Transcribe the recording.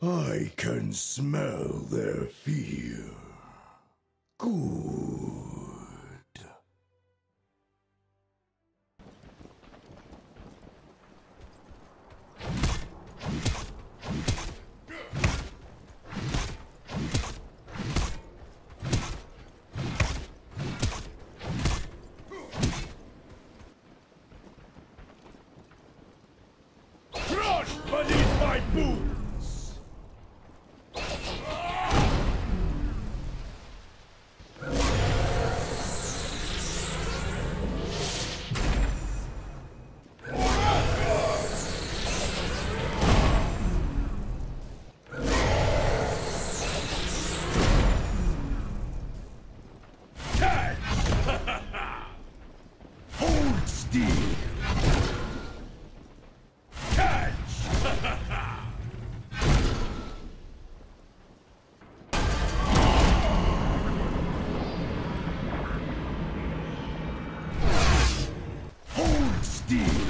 I can smell their fear. Good. Crush beneath my boot! deed. Catch! Hold steed.